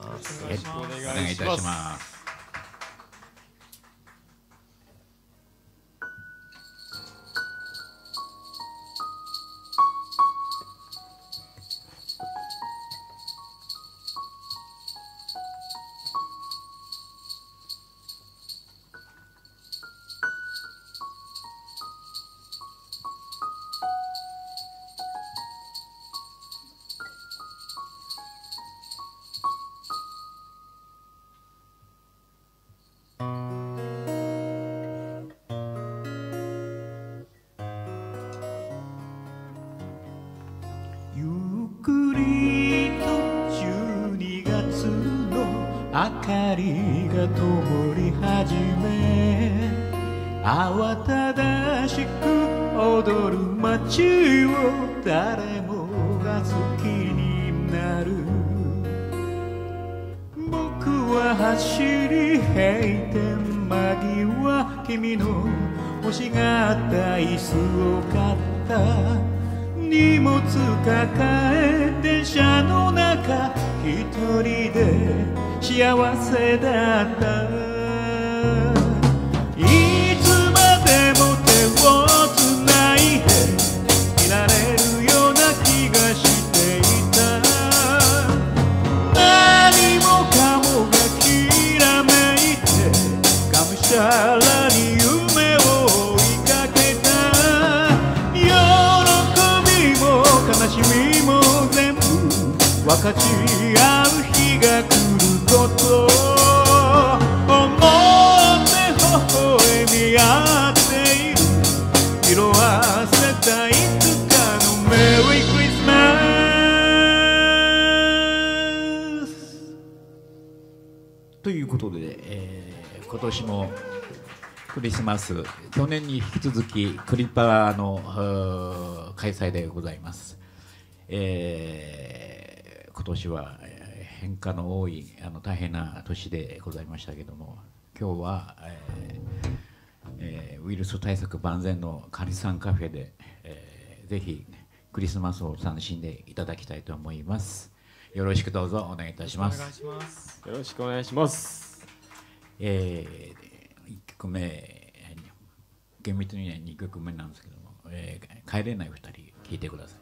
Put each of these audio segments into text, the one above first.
お願いいたしますということで、えー今年もクリスマス去年に引き続きクリパーのー開催でございます、えー今年は変化の多いあの大変な年でございましたけども今日は、えーえーウイルス対策万全のカリサンカフェで、えーぜひクリスマスを楽しんでいただきたいと思います。よろしくどうぞお願いいたしますよろしくお願いします。えー、1曲目厳密には2曲目なんですけども、えー帰れない2人聴いてください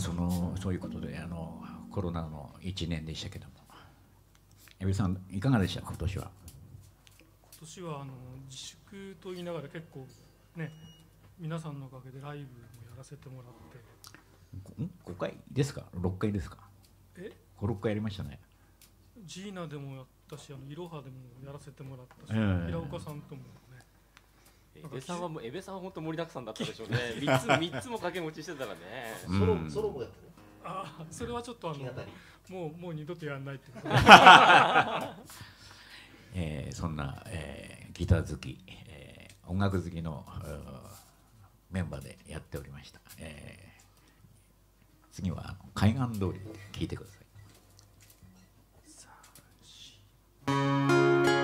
あそのそういうことであのコロナの1年でしたけども、エビさんいかがでした？今年は？今年はあの自粛と言いながら結構ね皆さんのおかげでライブもやらせてもらって。ん？5回ですか？6回ですか？え？56回やりましたね。ジーナでもやったしあのイロハでもやらせてもらったし、ええ。平岡さんとも。ねエベさんはもうエベさんは本当盛りだくさんだったでしょうね。三つ三つも掛け持ちしてたらね。うん。ソロソロもやったねああそれはちょっとあのもうもう二度とやらないってこと えーそんな、えーギター好き、えー音楽好きのメンバーでやっておりました、えー次は海岸通り聴いてください。あ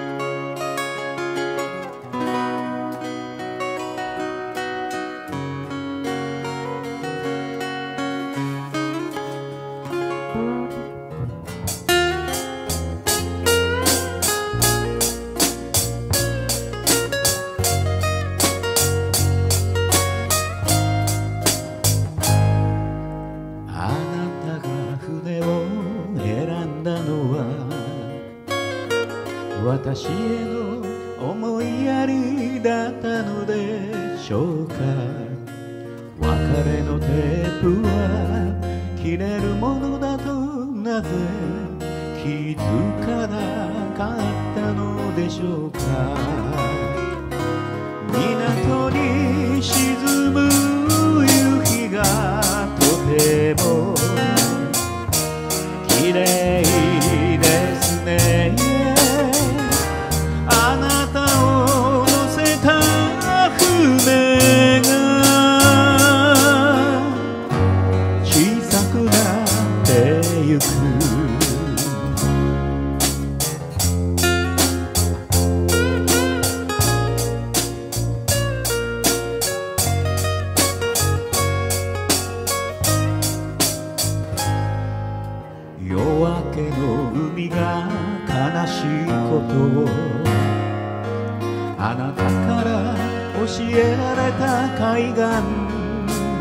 海岸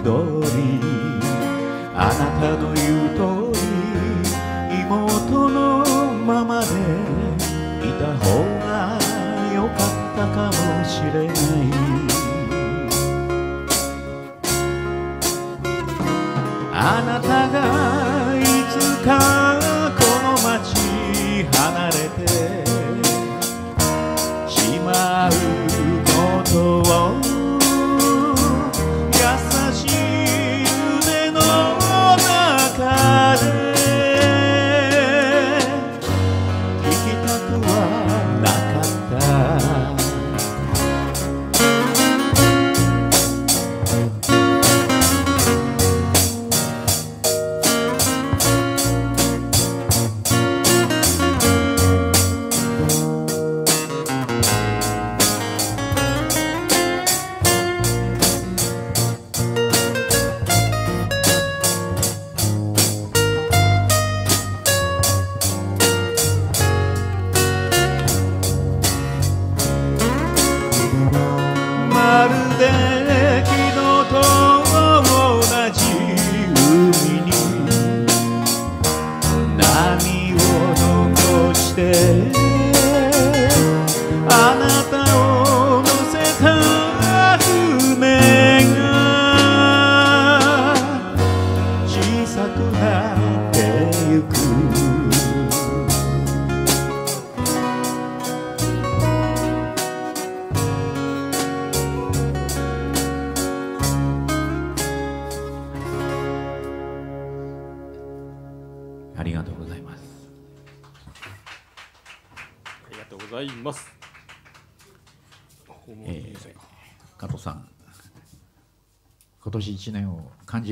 通り。あなたの言う通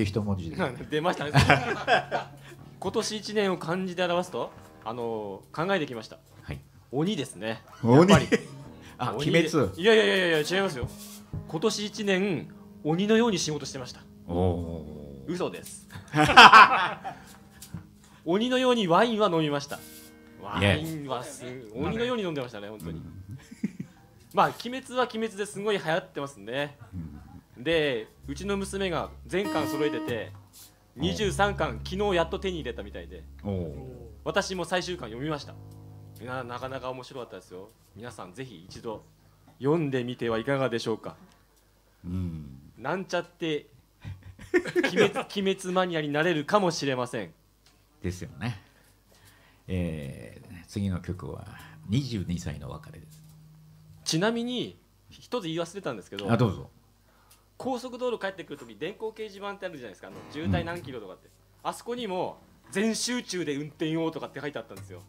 一文字で。出ましたね。今年一年を漢字で表すと、あの考えてきました。はい。鬼ですね。鬼 あ、鬼鬼滅。いやいやいやいや違いますよ。今年一年鬼のように仕事してました。嘘です。鬼のようにワインは飲みました。ワインはす鬼のように飲んでましたね本当に。まあ鬼滅は鬼滅ですごい流行ってますね、でうちの娘が全巻揃えてて23巻昨日やっと手に入れたみたいで。私も最終巻読みました。ななかなか面白かったですよ。皆さんぜひ一度読んでみてはいかがでしょうか。うん。なんちゃって鬼滅 鬼滅マニアになれるかもしれません。ですよね、えー次の曲は22歳の別れです。ちなみに一つ言い忘れたんですけどあどうぞ高速道路帰ってくるとき電光掲示板ってあるじゃないですか。あの渋滞何キロとかって、あそこにも全集中で運転をとかって書いてあったんですよ。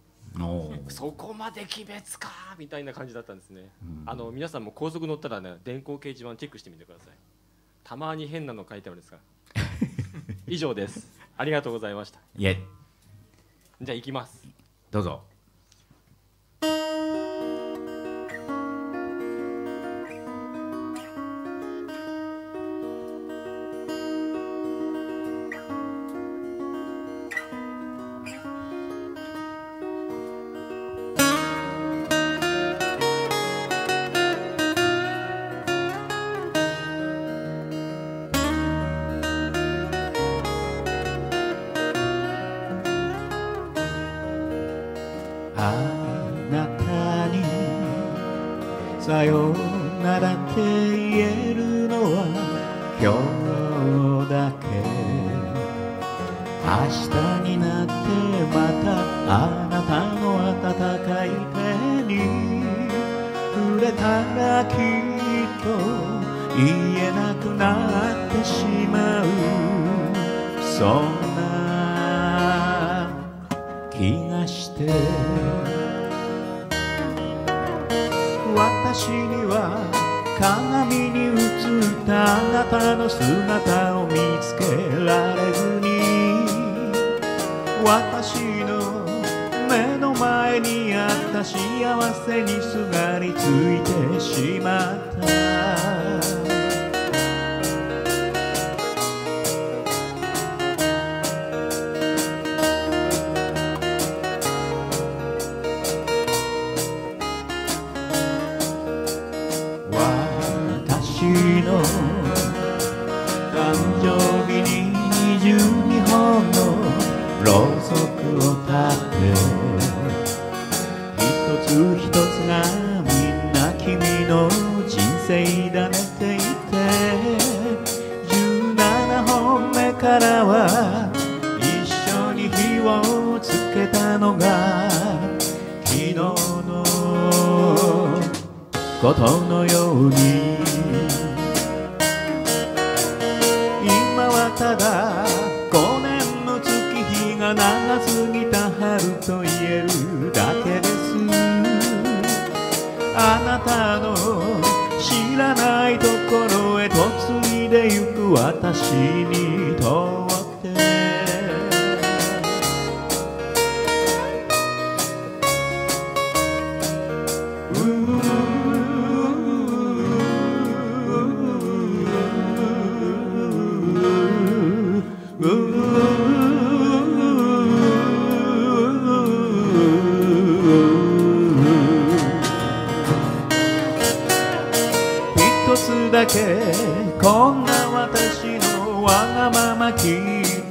そこまで鬼滅かみたいな感じだったんですね、うん。あの皆さんも高速乗ったらね電光掲示板チェックしてみてください。たまに変なの書いてあるんですから 以上です。ありがとうございました。いえ。じゃあ行きます。どうぞ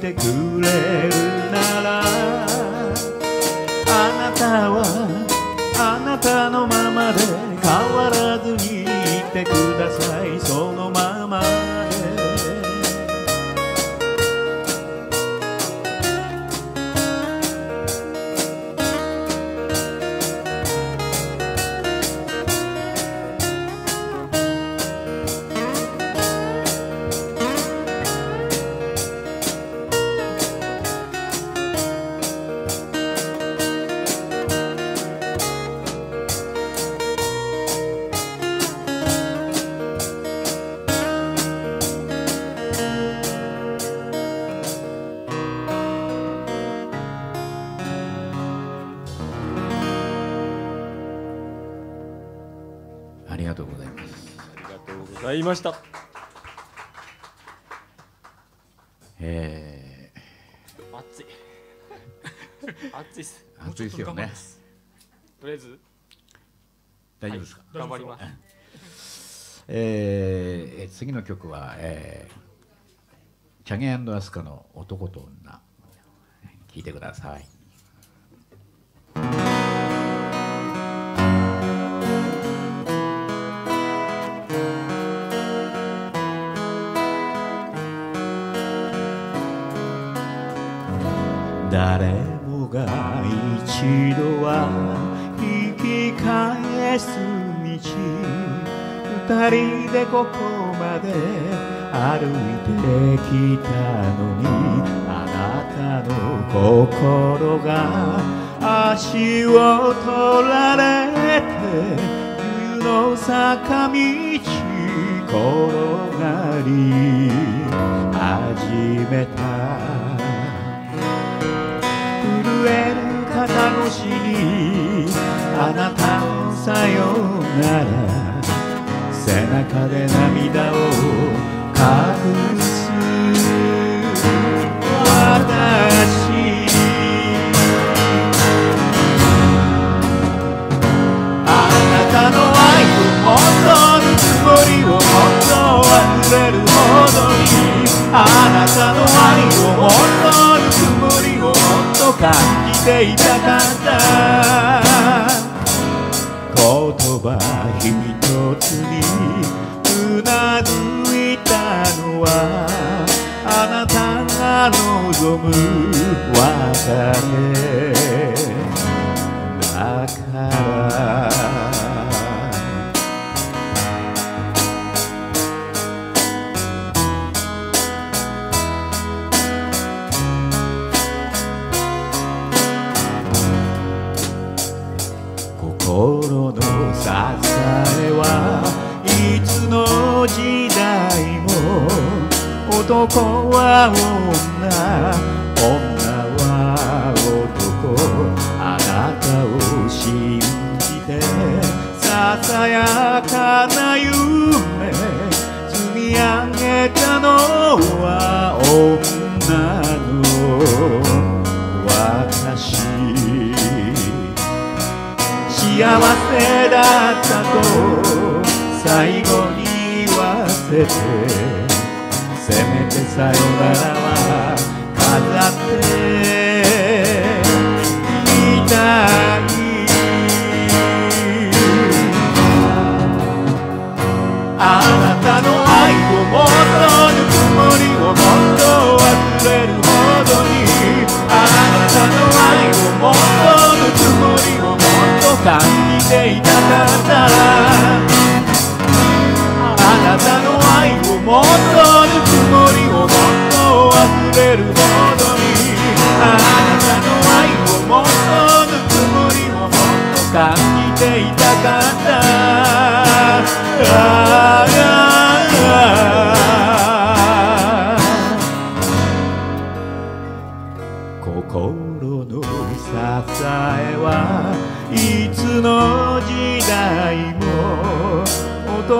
てく曲は、えーチャゲアスカの「男と女」聴いてください。誰もが一度は引き返す道。二人でここで歩いてきたのにあなたの心が足を取られて冬の坂道転がり始めた。震える肩越しにあなたさよなら背中で涙を隠す私あなたの愛をもっとぬくもりをもっと溢れるほどにあなたの愛をもっとぬくもりをもっと感じていたかった言葉つにうなずいたのはあなたが望む別れ。だからの時代も男は女女れるほどにあなたの愛をもっとぬくもりをもっと感じていたかった。あなたの愛をもっとぬくもりをもっと忘れるほどにあなたの愛をもっとぬくもりをもっと感じていたかった。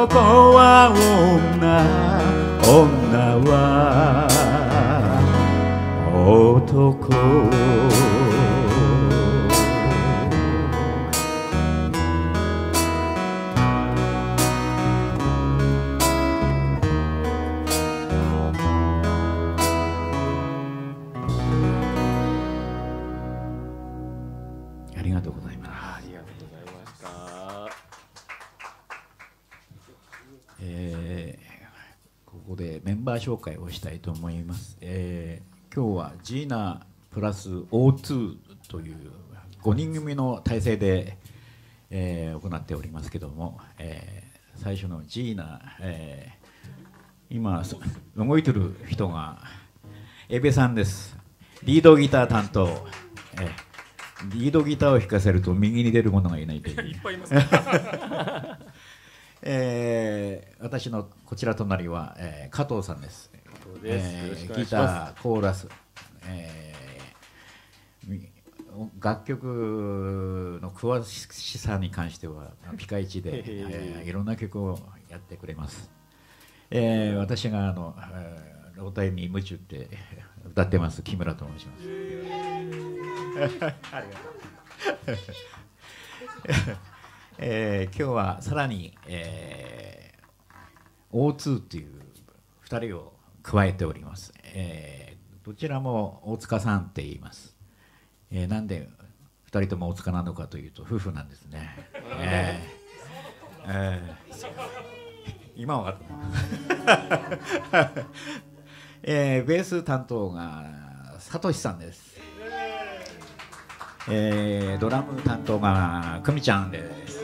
男は女紹介をしたいと思います、えー今日はジーナプラス O2 という5人組の体制で、えー行っておりますけども、えー最初のジーナ、えー今動いてる人がエベさんです。リードギター担当、えーリードギターを弾かせると右に出る者がいないという。いっぱいいますえー私のこちら隣は、えー加藤さんです。藤ですよろしくお願いギター、コーラス、えーみ楽曲の詳しさに関してはピカイチで、えーいろんな曲をやってくれます。えー私があの、えー老体に夢中って歌ってます木村と申します。ありがとう。えー今日はさらに、えー、O2 っていう2人を加えております、えーどちらも大塚さんって言います、えーなんで2人とも大塚なのかというと夫婦なんですね、えーえー今は えーベース担当がさとしさんです。えードラム担当がくみちゃんです。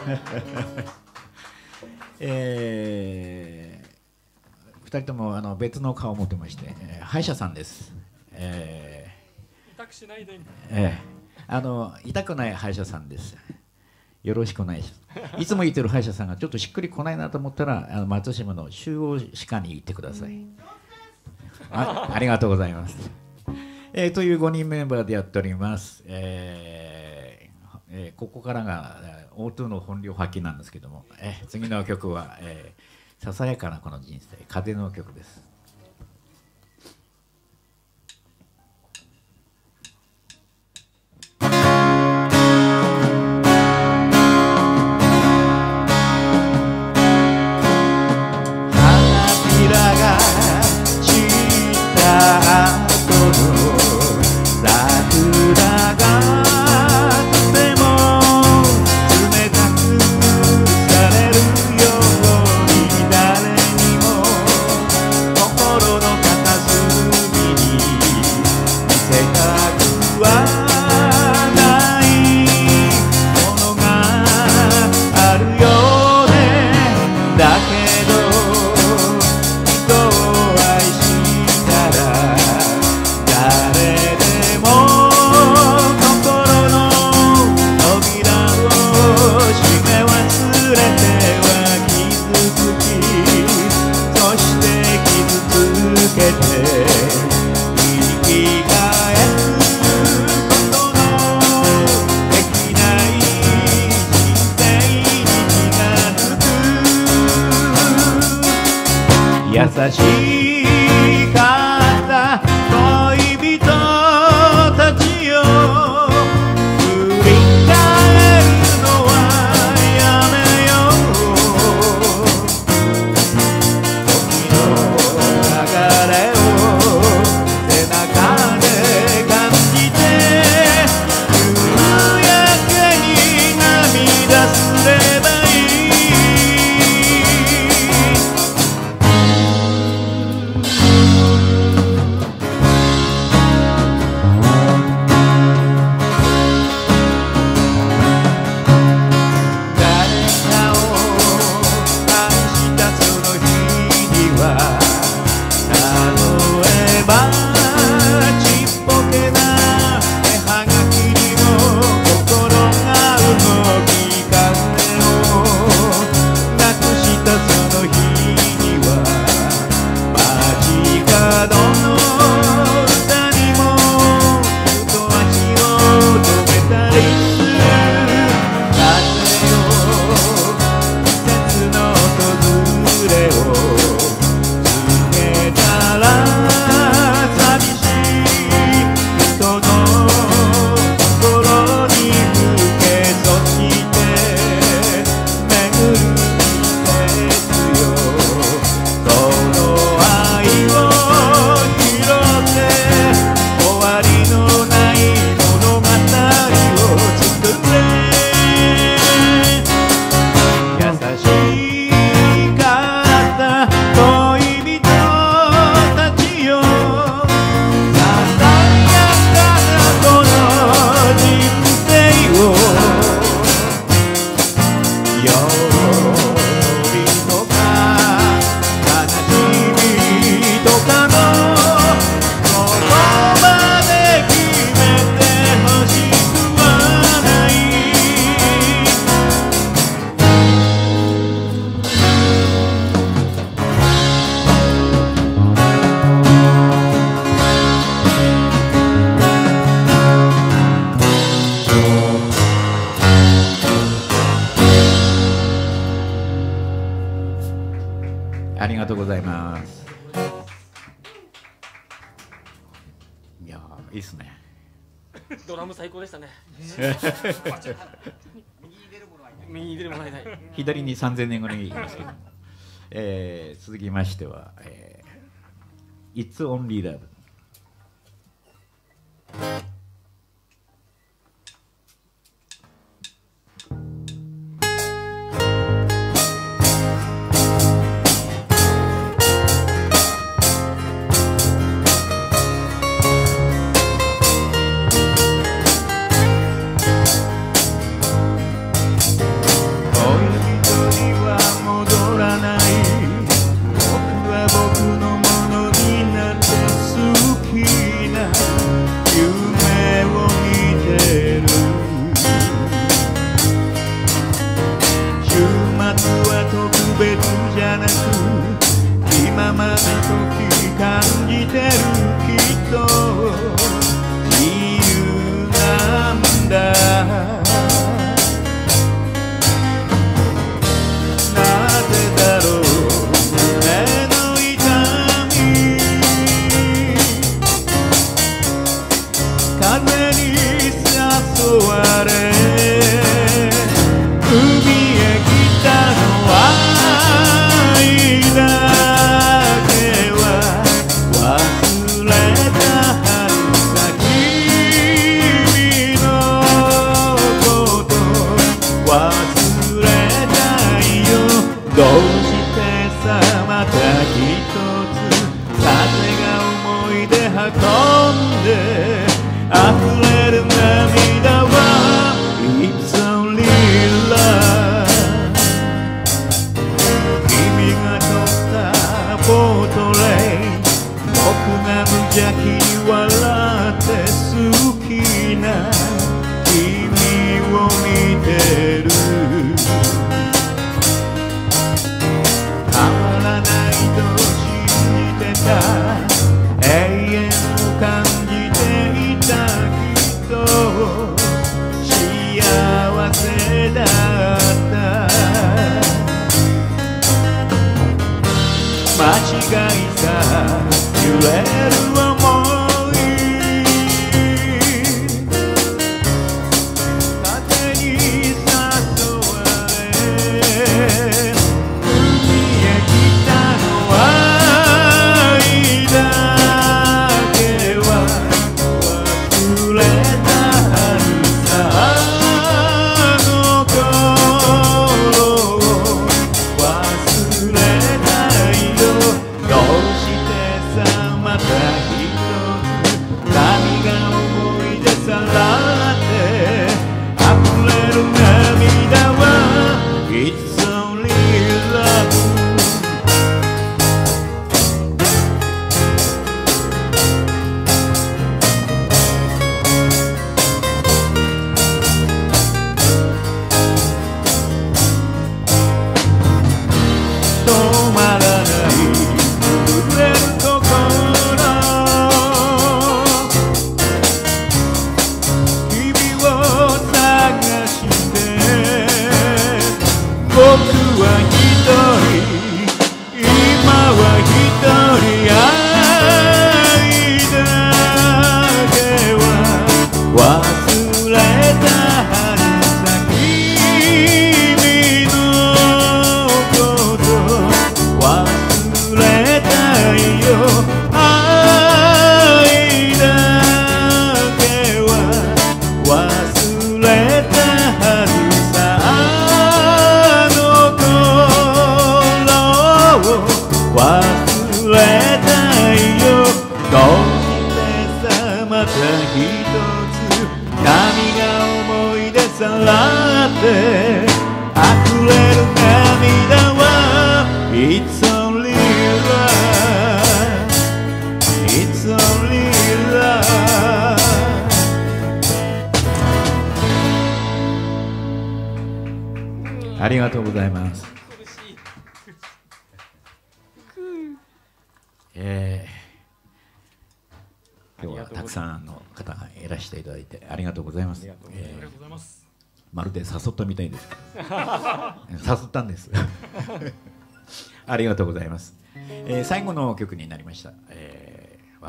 えー、2人ともあの別の顔を持ってまして、えー歯医者さんです。え痛くしないでーえーあの痛くない歯医者さんです。よろしくお願いします。いつも言ってる歯医者さんがちょっとしっくりこないなと思ったら、あの松島の中央歯科に行ってください。あありがとうございます。えーという5人メンバーでやっております。えーえーここからがえー O2 の本領発揮なんですけども、え次の曲は、えーささやかなこの人生、風の曲です。三千年後に言いますけども、えー、続きましては「えー、It's Only Love」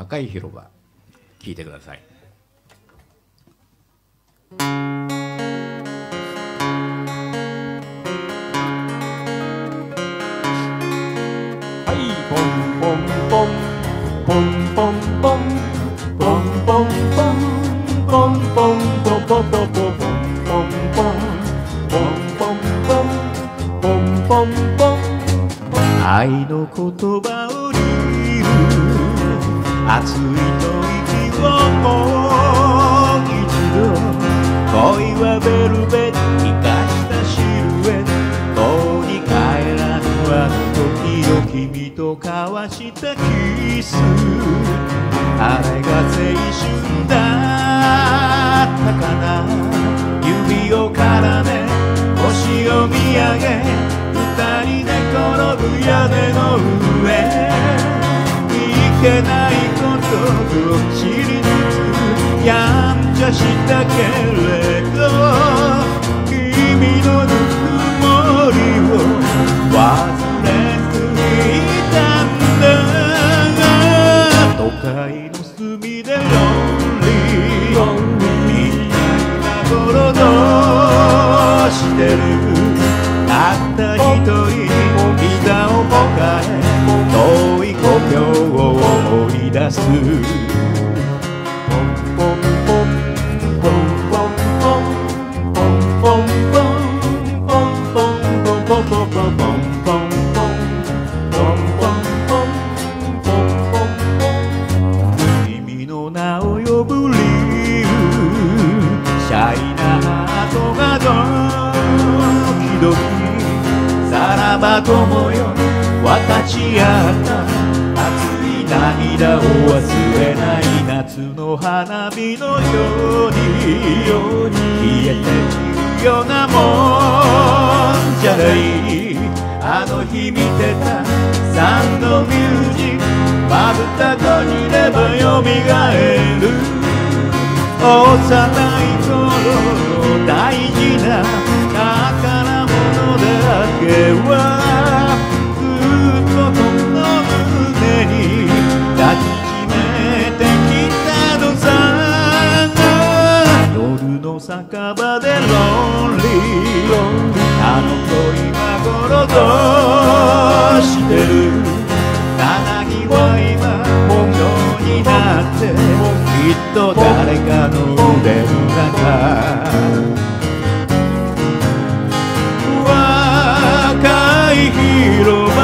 赤い広場聞いてください。愛の言葉を理由熱い吐息をもう一度恋はベルベッ生かしたシルエットに帰らぬあの時を君と交わしたキスあれが青春だったかな指を絡め星を見上げ二人で転ぶ屋根の上けないことを知りつつやんちゃしたけれど君のぬくもりを忘れすぎいたんだ都会の隅でロンリーロンリーみんながゴロドしてる？たった一人 jaseux. 花火のように消えて散るようなもんじゃないあの日見てたサンドミュージックまぶた閉じれば蘇る幼い頃の大事な宝物だけは酒場でロンリーあの子今頃どうしてる。七木は今本当になってきっと誰かの腕の中。若い広場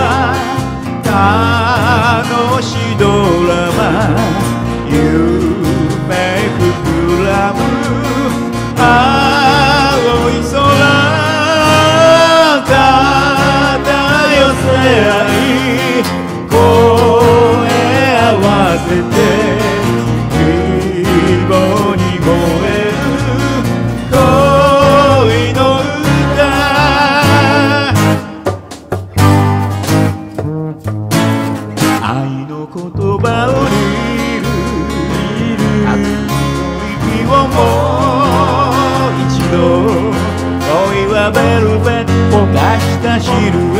したシルな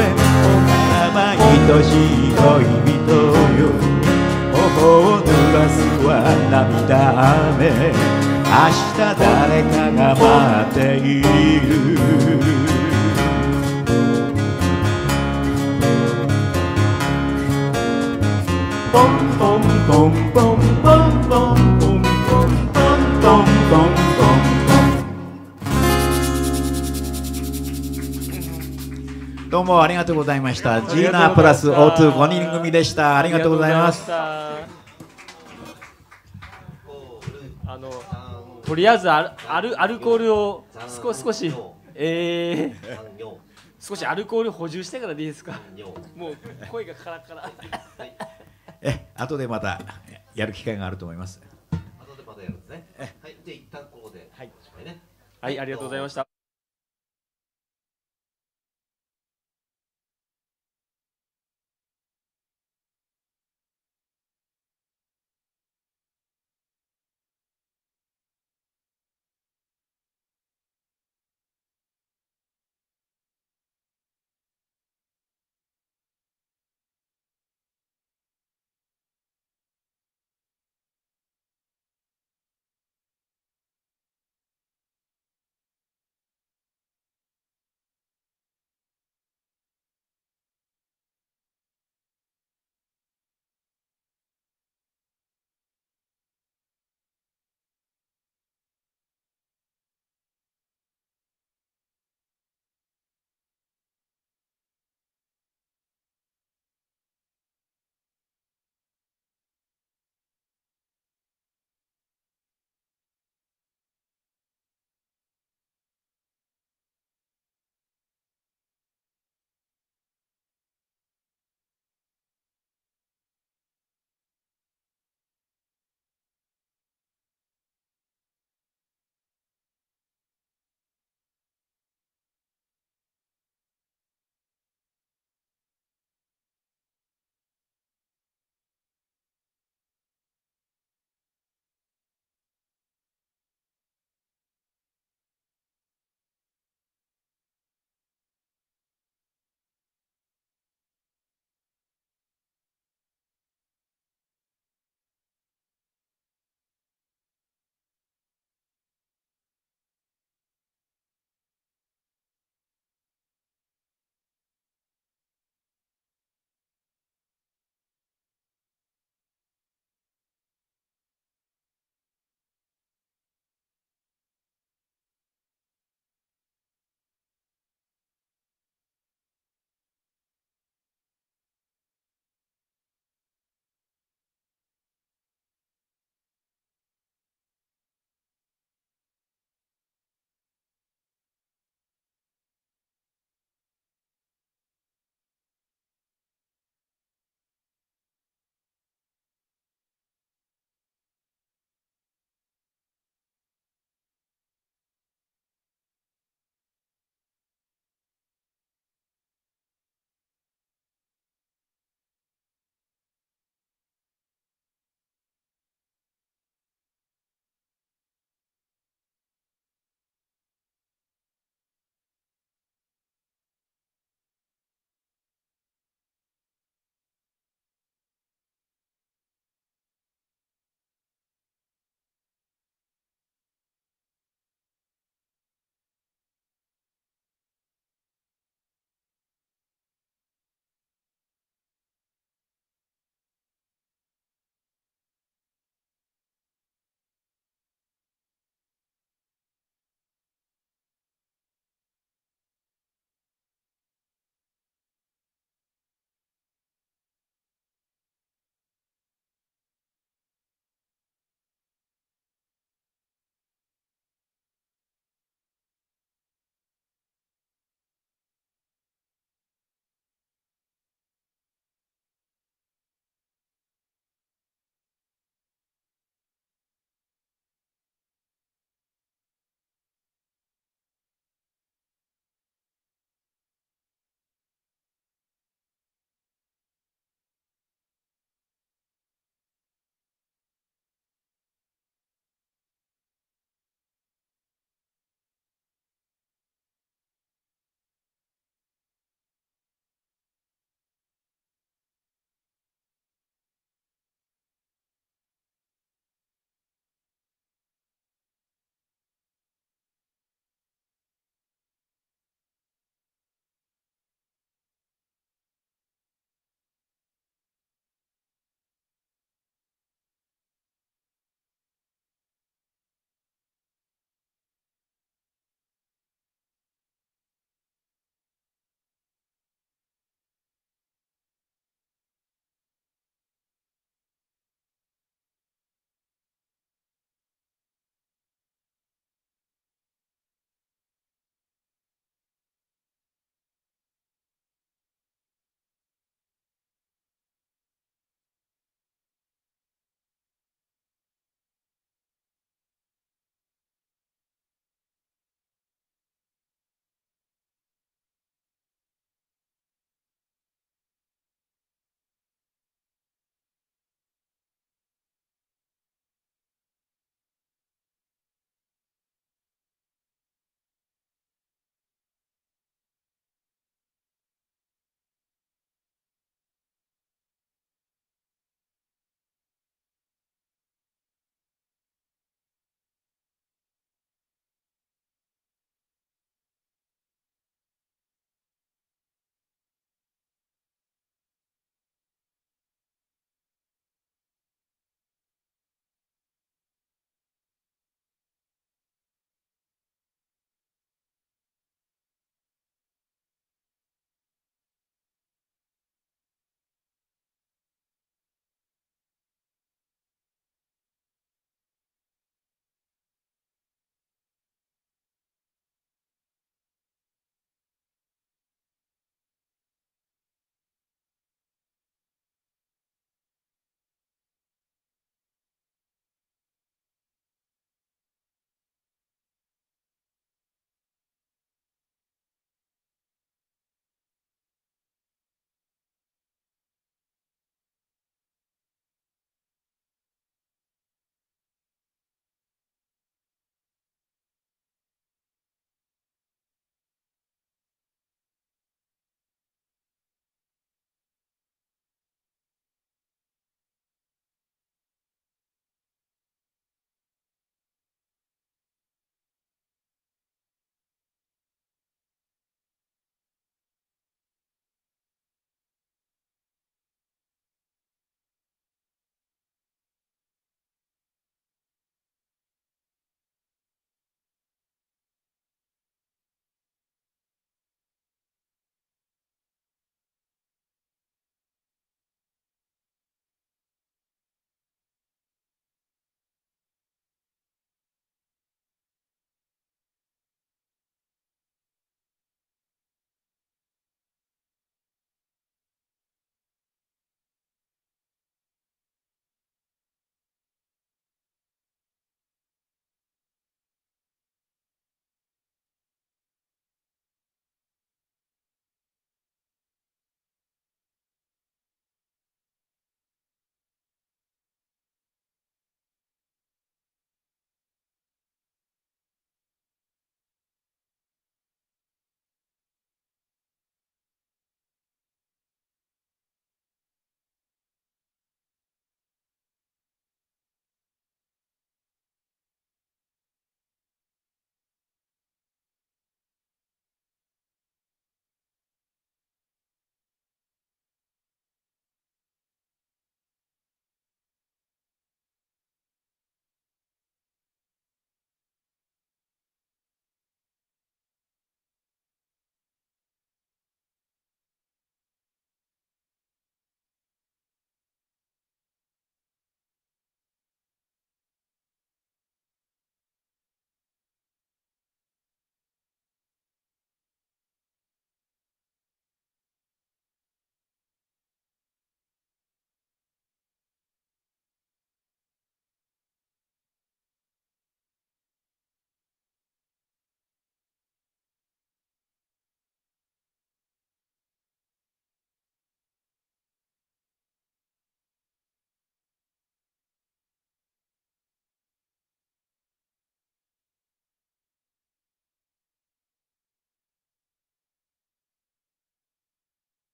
らば愛しい恋人よ。頬を濡らすは涙雨。明日誰かが待っている。ポンポンポンポンポン。どうもありがとうございました。ジーナプラス O25 人組でした。ありがとうございます。あのとりあえずアルアルアルコールを少少しえー、少しアルコール補充してからでいいですか？もう声がカラカラえ、後でまたやる機会があると思います。後でまたやるんですね。はい、じ一旦ここで、はい。はいありがとうございました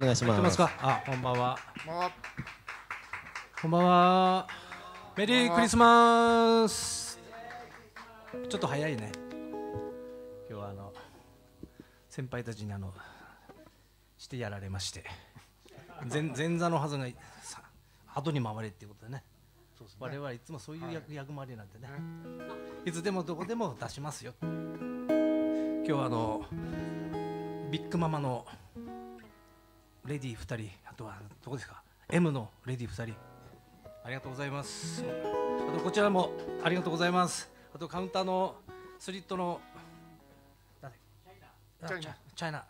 お願いしますか？あ、こんばんは。こんばんは。メリークリスマス。ちょっと早いね。今日はあの先輩たちにあのしてやられまして、前前座のはずがさ後に回れっていうことでね。我々いつもそういう役,、役回りなんでね。いつでもどこでも出しますよ。今日はあのビッグママのレディー2人あとはどこですか？M のレディー2人。ありがとうございます。あとこちらもありがとうございます。あとカウンターのスリットのチャチャイナ。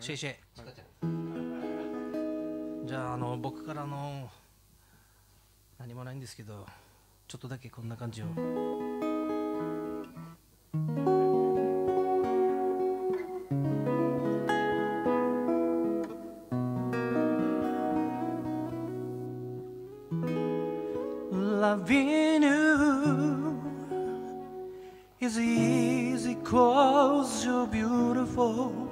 シェイシェイ。じゃああの僕からの何もないんですけどちょっとだけこんな感じを Loving you is easy cause you're beautiful.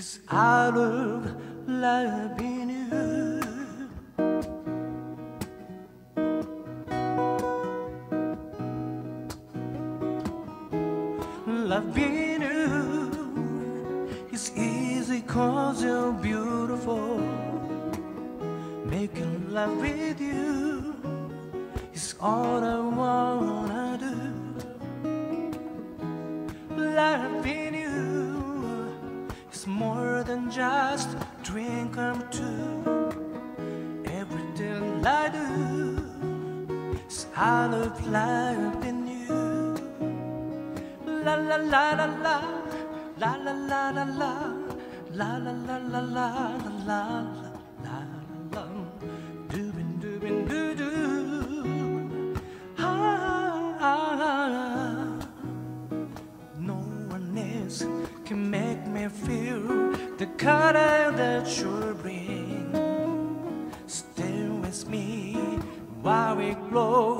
Is out of loving you. Loving you is easy cause you're beautiful. Making love with you is all I wanna do than just drink or two. Everything I do is out of life in you. La la la la la, la la la la la, la la la la la la la. Color that you bring. Stay with me while we glow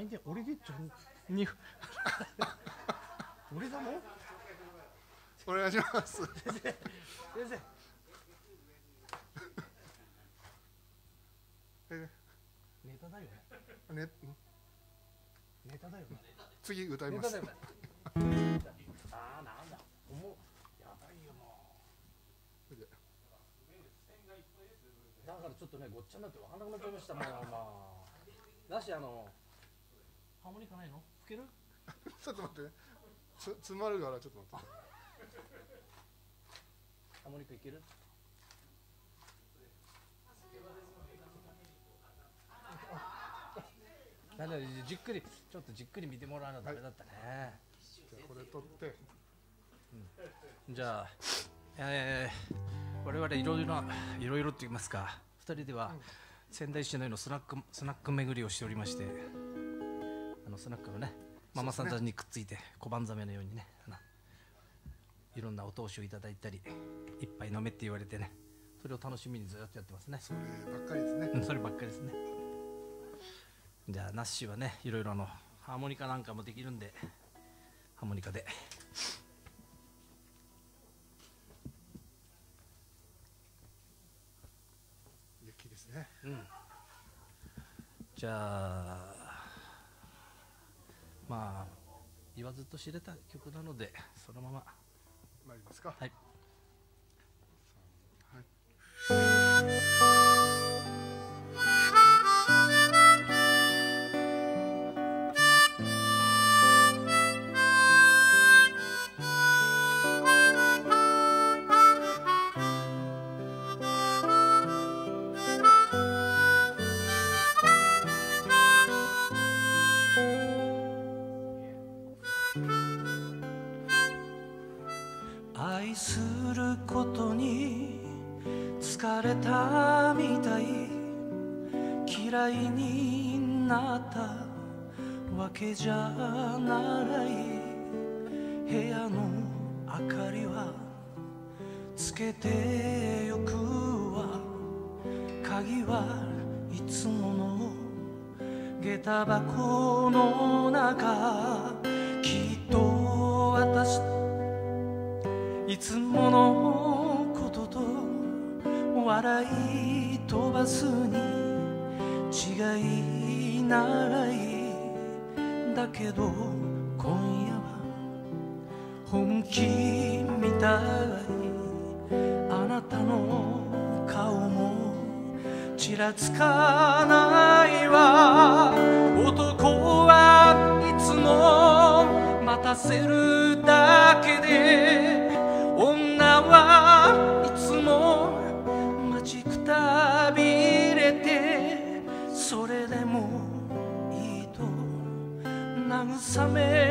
あんた歯ないんで俺でちゃんに。俺だもんお願いします。先生先生。え？ネタだよね。ね？ネタだよね。次歌います。ネタだよね。ああなんだ。おもやばいよもう。だからちょっとねごっちゃになって分からなくなっちゃいましたもうまあだしあのハーモニカないの？吹ける？ちょっと待ってね。つ詰まるからちょっと待って。ハーモニカいける？なんだじっくりちょっとじっくり見てもらわなダメだったね、じゃあこれ取ってじゃあ、えー、我々いろいろないろいろって言いますか二人では仙台市内のスナックスナック巡りをしておりましてあのスナックのねママさんたちにくっついて小判ザメのようにねいろんなお通しをいただいたりいっぱい飲めって言われてねそれを楽しみにずっとやってますね。そればっかりですね。うんそればっかりですね。じゃあナッシーはねいろいろあのハーモニカなんかもできるんでハーモニカで。雪ですね。うん。じゃあまあ言わずと知れた曲なのでそのまま。参りますか。はい。愛けじゃない部屋の明かりはつけてゆくわ鍵はいつもの下駄箱の中。きっと私いつものことと笑い飛ばすに。違いない。けど今夜は本気みたいあなたの顔もちらつかないわ。男はいつも待たせるだけで amé.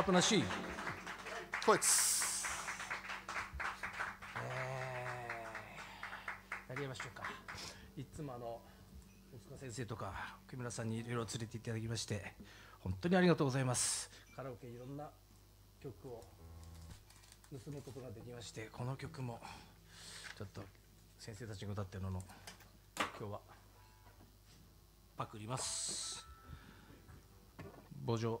ਆਪਣਾ ਸੀ Please. やりましょうか。いつもあの大塚先生とか木村さんにいろいろ連れていただきまして本当にありがとうございます。カラオケいろんな曲を盗むことができましてこの曲もちょっと先生たちが歌ってるのの今日はパクります「墓場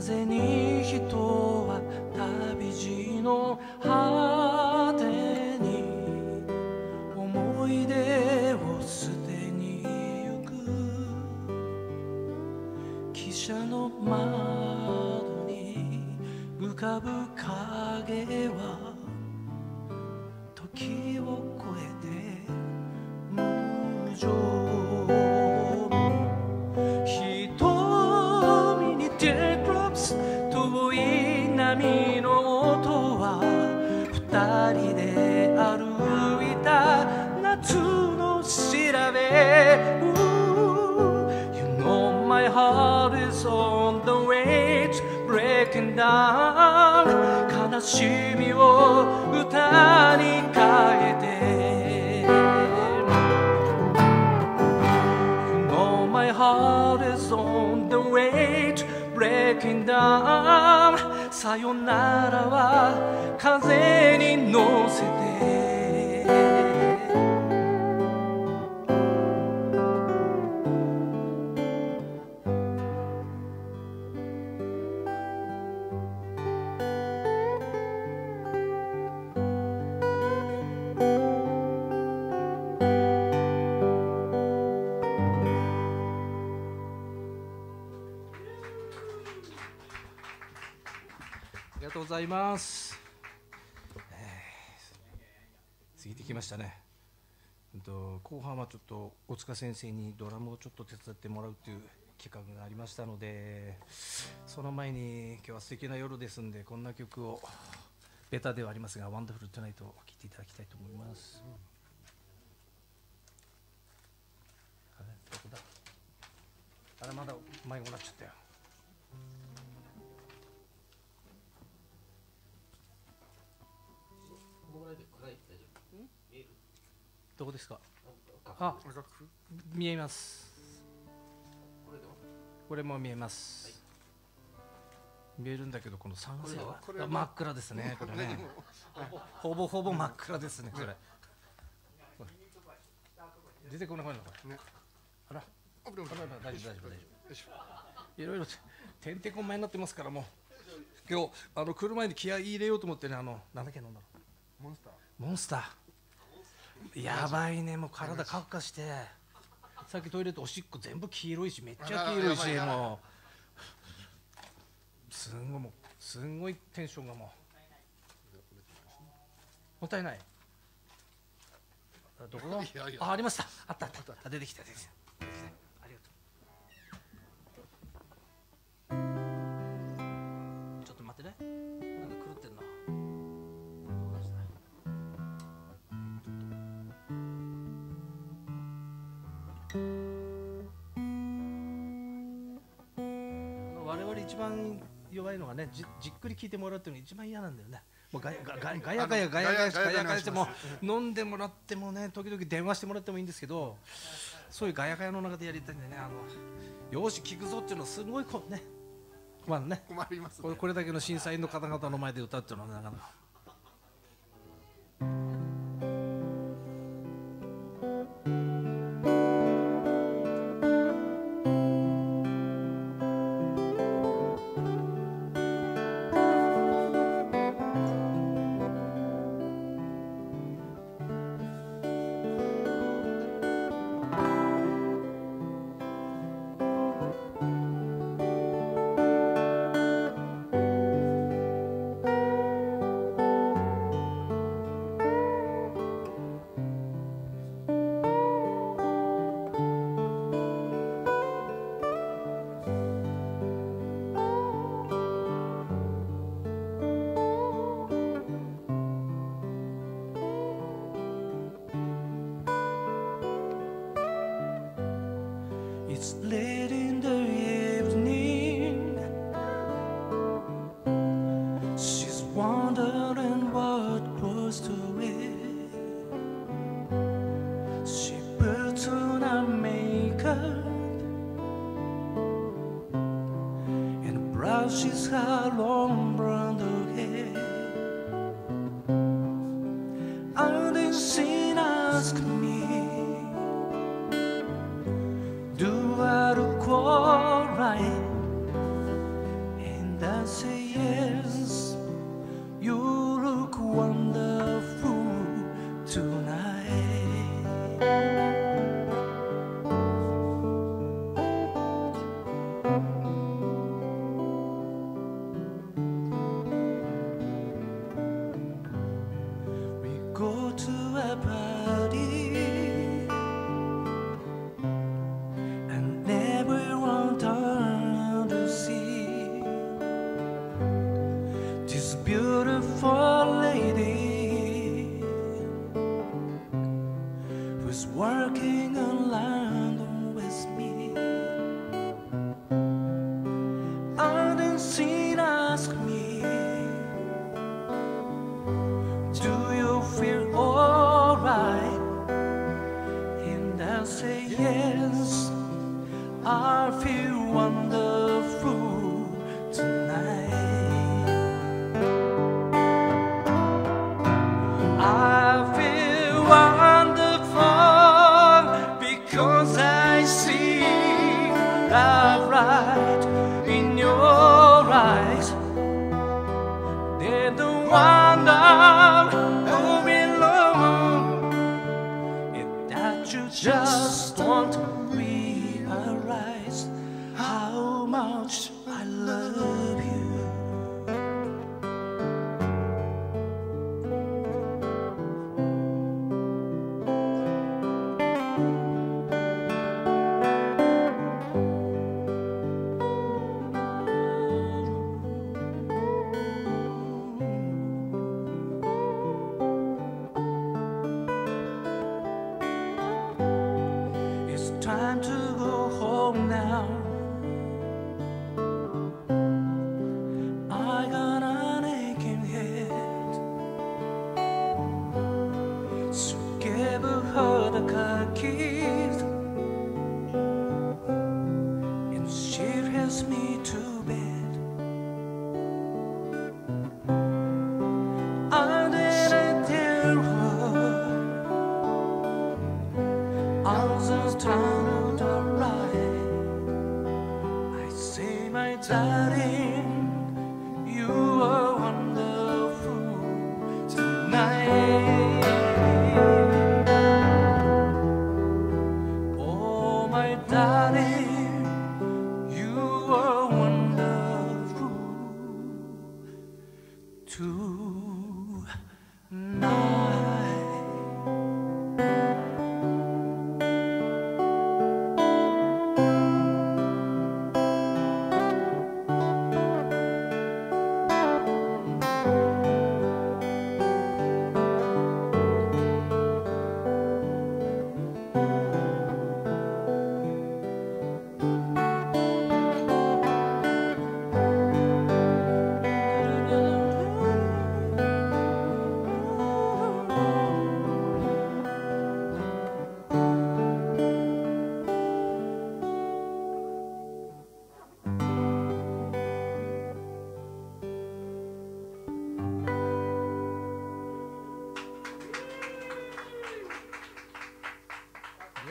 在你。後半はちょっと大塚先生にドラムをちょっと手伝ってもらうっていう企画がありましたのでその前に今日は素敵な夜ですんでこんな曲をベタではありますが「ワンダフル・トゥナイト」を聴いていただきたいと思います。あれまだ迷子になっちゃったよ。どこですか？あ見えます。これも見えます、見えるんだけどこの三世は。真っ暗ですねこれね。ほぼほぼ真っ暗ですねそれ。出てこないのこれ、ね。あら。大丈夫大丈夫大丈夫。いろいろてんてこまいになってますからもう。今日あの来る前に気合い入れようと思ってねあのなんだっけ飲んだのモンスター。モンスターやばいねもう体カッカして。さっきトイレとおしっこ全部黄色いしめっちゃ黄色いしもう。すんごいもうすんごいテンションがもう。もったいない。あどこだあありました。あったあった。出てきた出てきた。ありがとう。ちょっと待ってね弱いのがねじじっくり聞いてもらうっていうのが一番嫌なんだよね。もうガヤガヤガヤガヤガヤガヤガヤしても飲んでもらってもね時々電話してもらってもいいんですけどそういうガヤガヤの中でやりたいんでねあのよし聞くぞっていうのはすごいこうねまあね。困りますね。これこれだけの審査員の方々の前で歌うっていうのはなかなか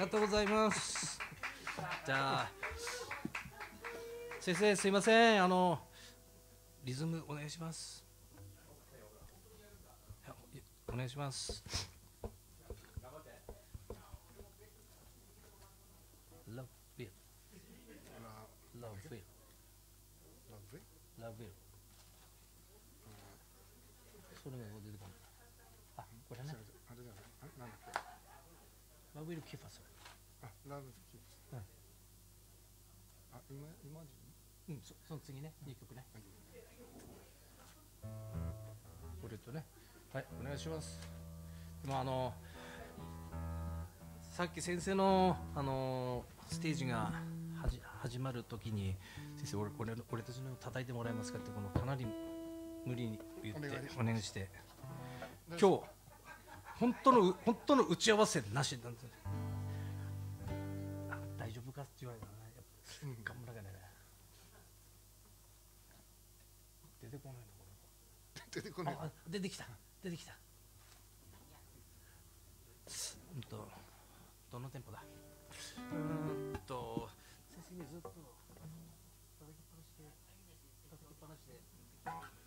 とうございます。じゃあ、先生すいません、あのリズムお願いします。お願いします。Love it. Love it. Love it. それが出てこない。あ、これね。あれじゃないあれなんだっけ Love will keep us. あラブキープうんあ今今うん、そその次ね、いい曲ね。これとね、はい、お願いします。でもあの、さっき先生のあのステージが始まるときに、先生俺俺の俺たちの叩いてもらえますかってこのかなり無理に言ってお願いして、今日本当の本当の打ち合わせなしなんです大丈夫かって言われた頑張らなきゃね。出てこないのこ 出てこない出てきた。出てきた。うんと、どのテンポだ？うーんと、先生にずっと。叩きっぱなしで。叩きっぱなしで。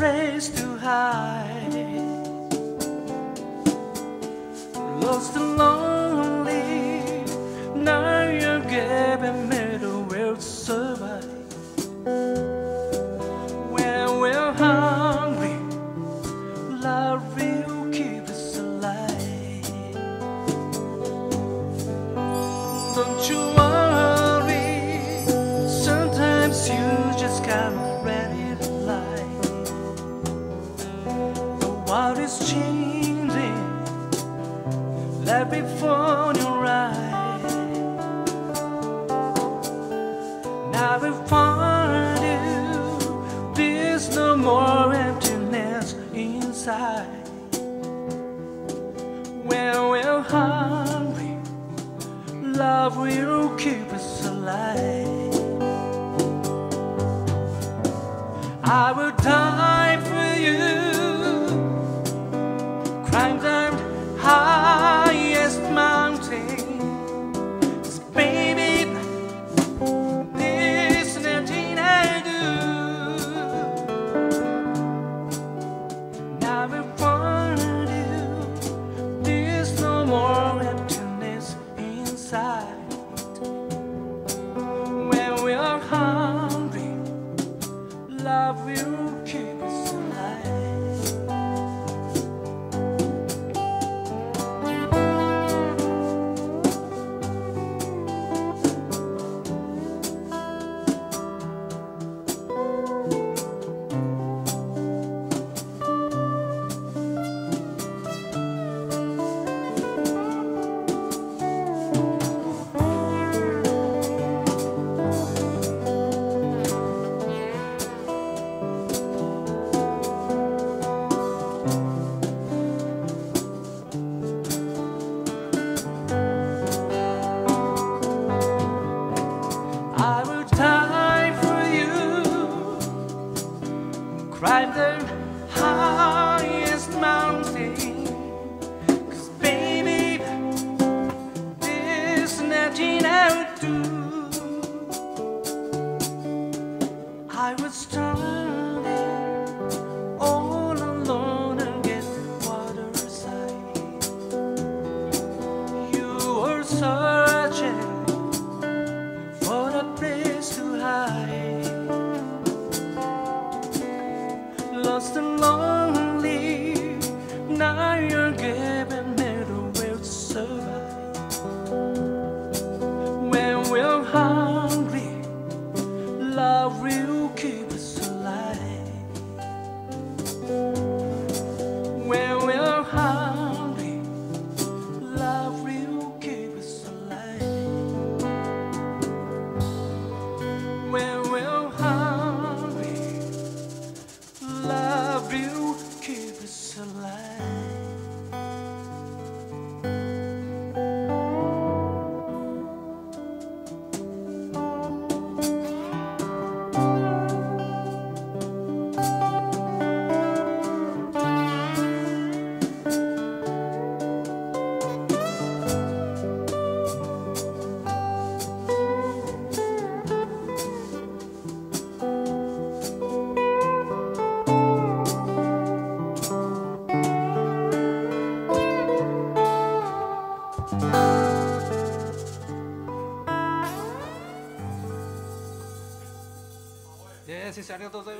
Place to hide. Lost and ありがとうございまし。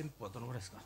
店舗はどのぐらいですか？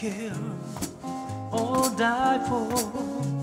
Kill or die for.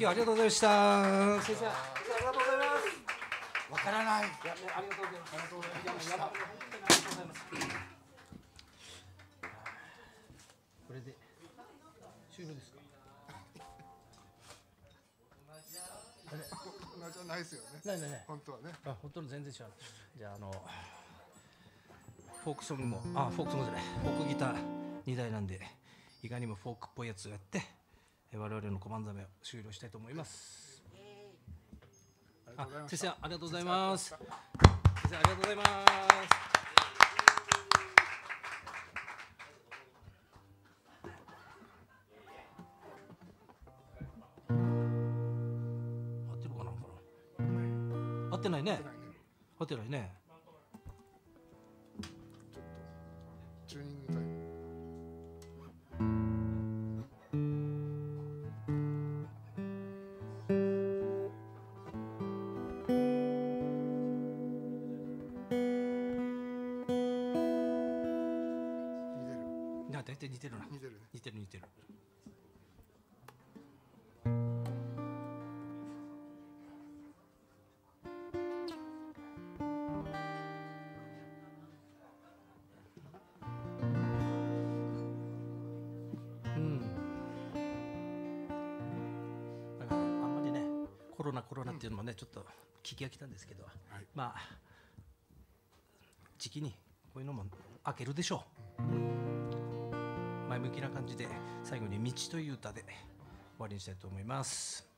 今日はありがとうございました。先生ありがとうございます。わからない。いやねありがとうございますありがとうございますありがとうございますこれで終了ですか同じじゃないですよね。ないないない本当はねあ本当に全然違うじゃああのフォークソングもあフォークソングじゃない。フォークギター2台なんでいかにもフォークっぽいやつをやってえ我々の小判ざめを終了したいと思います。あ先生ありがとうございます。先生ありがとうございます。合ってるかなこれ。合ってないね。合ってないね。チューニング聞き飽きたんですけど、まあ時期にこういうのも開けるでしょう前向きな感じで最後に「道」という歌で終わりにしたいと思います。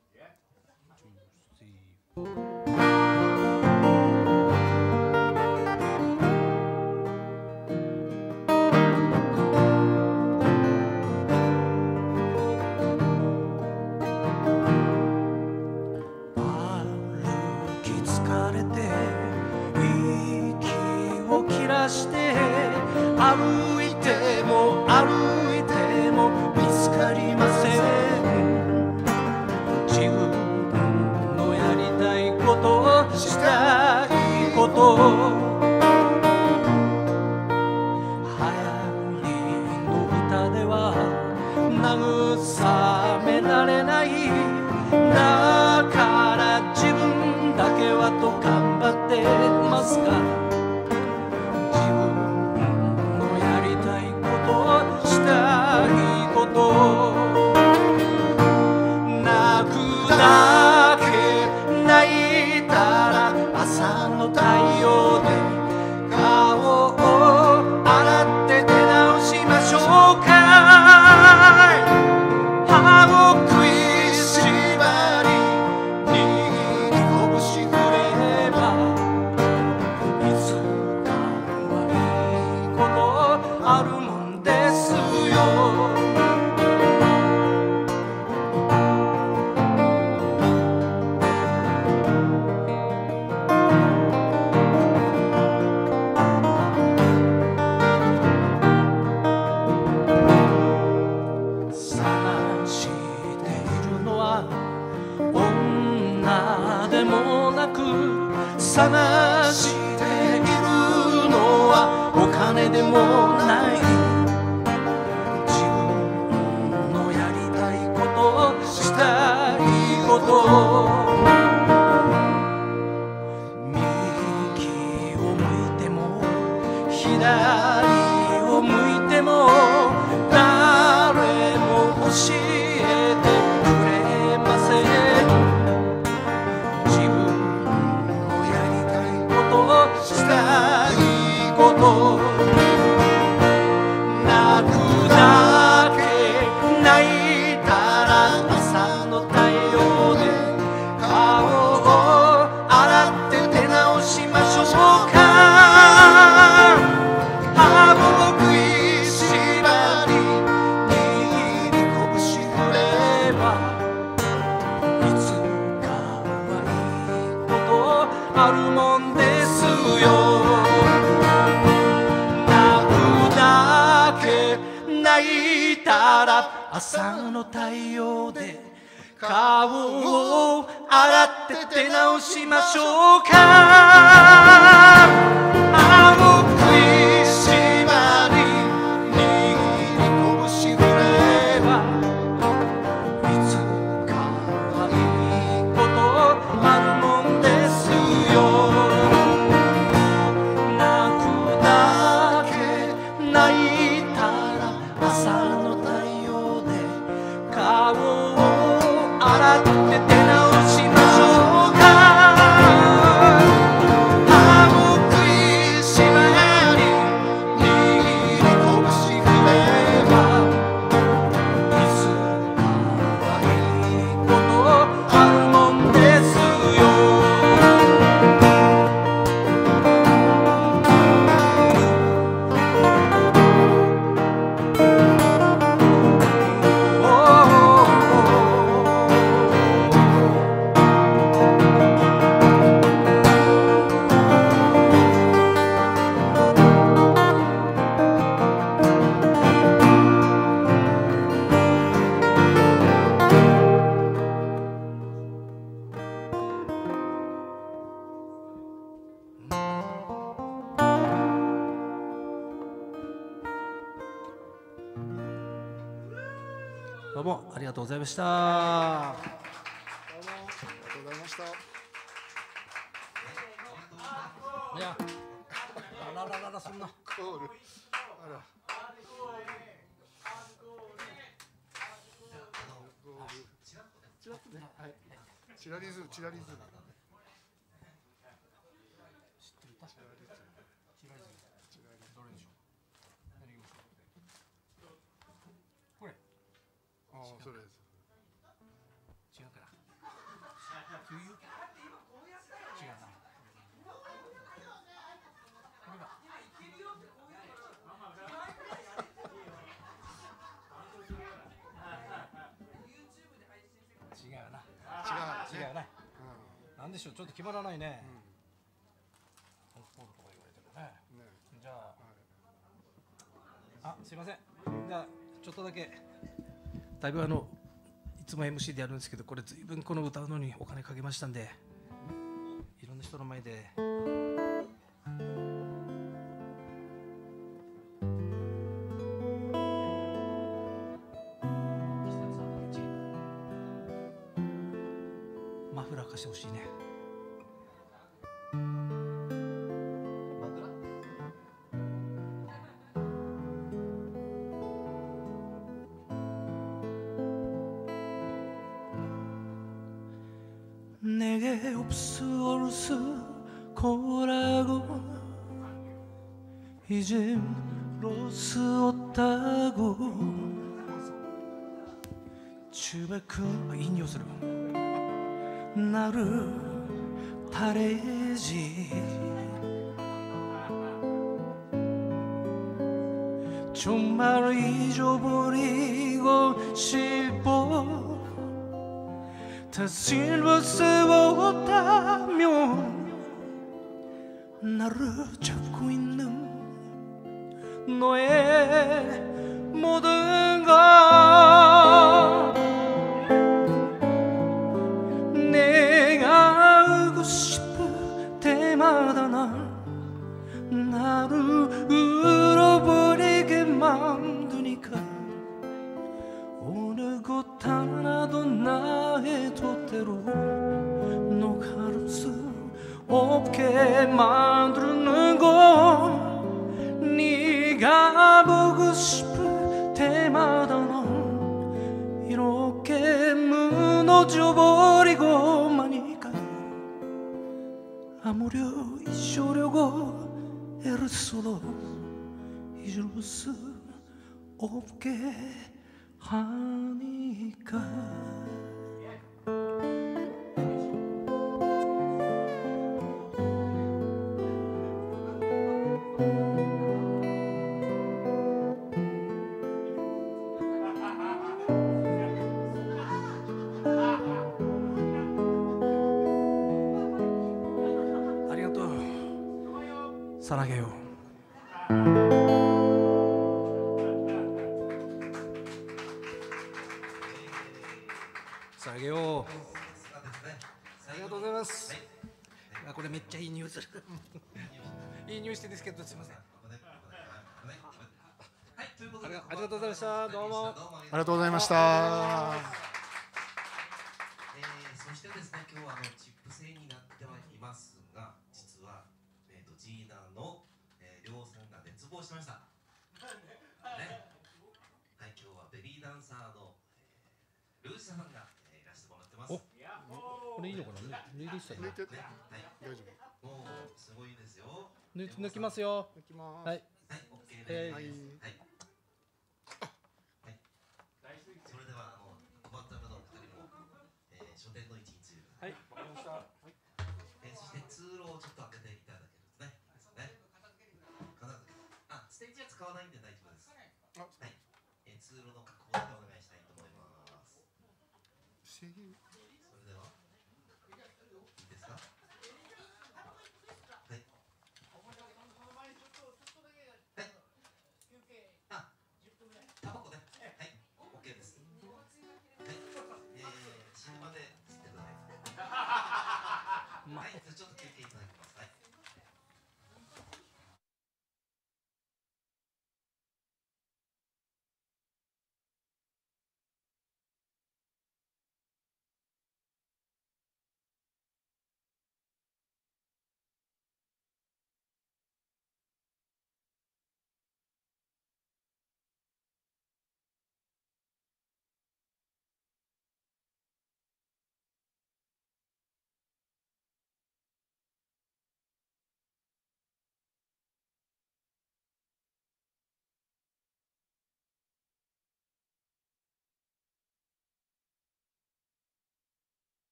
ました。どうもありがとうございましたいや、あららららそんな。コールあらチラッとねはいチラリズムチラリズム決まらないね。コンポールとか言われてるね。ねじゃあ。あ、すいません。じゃあ、ちょっとだけ。だいぶあの。いつも MC でやるんですけど、これずいぶんこの歌うのにお金かけましたんで。いろんな人の前で。 보고 싶을 때마다 넌 이렇게 무너져 버리고 마니까 아무려 잊으려고 애를 써도 잊을 수 없게 하니까 したえーそしてですね、今日はあのチップ制になってはいますが、実は、えー、とジーナの、えー、量産が熱望しました。ね、はい、今日はベリーダンサーの、えールーシさんが、えーいらしてもらってます。おこれいいのかな？ねはい、大丈夫もうすごいですよ。抜抜きますよ。抜きますはい。